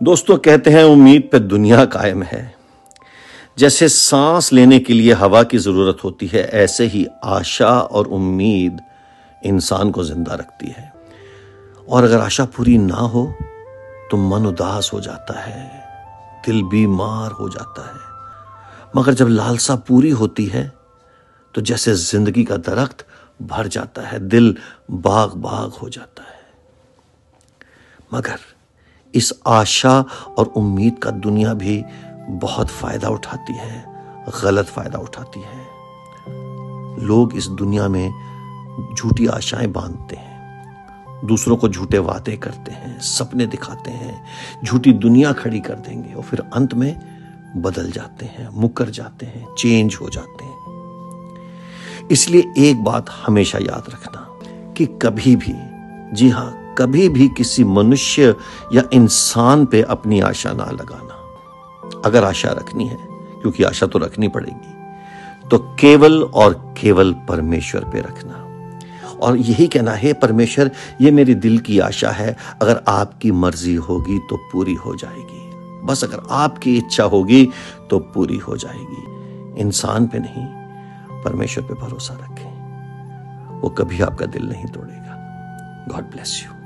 दोस्तों, कहते हैं, उम्मीद पे दुनिया कायम है। जैसे सांस लेने के लिए हवा की ज़रूरत होती है, ऐसे ही आशा और उम्मीद इंसान को ज़िंदा रखती है। और अगर आशा पूरी ना हो तो मन उदास हो जाता है, दिल बीमार हो जाता है। मगर जब लालसा पूरी होती है तो जैसे ज़िंदगी का दरख्त भर जाता है, दिल बाग बाग हो जाता है। मगर इस आशा और उम्मीद का दुनिया भी बहुत फ़ायदा उठाती है, गलत फ़ायदा उठाती है। लोग इस दुनिया में झूठी आशाएँ बांधते हैं, दूसरों को झूठे वादे करते हैं, सपने दिखाते हैं, झूठी दुनिया खड़ी कर देंगे और फिर अंत में बदल जाते हैं, मुकर जाते हैं, चेंज हो जाते हैं। इसलिए एक बात हमेशा याद रखना कि कभी भी, जी हाँ कभी भी किसी मनुष्य या इंसान पे अपनी आशा ना लगाना। अगर आशा रखनी है, क्योंकि आशा तो रखनी पड़ेगी तो केवल और केवल परमेश्वर पे रखना। और यही कहना, है परमेश्वर, ये मेरी दिल की आशा है, अगर आपकी मर्ज़ी होगी तो पूरी हो जाएगी। बस अगर आपकी इच्छा होगी तो पूरी हो जाएगी। इंसान पे नहीं, परमेश्वर पे भरोसा रखें। वो कभी आपका दिल नहीं तोड़ेगा। God bless you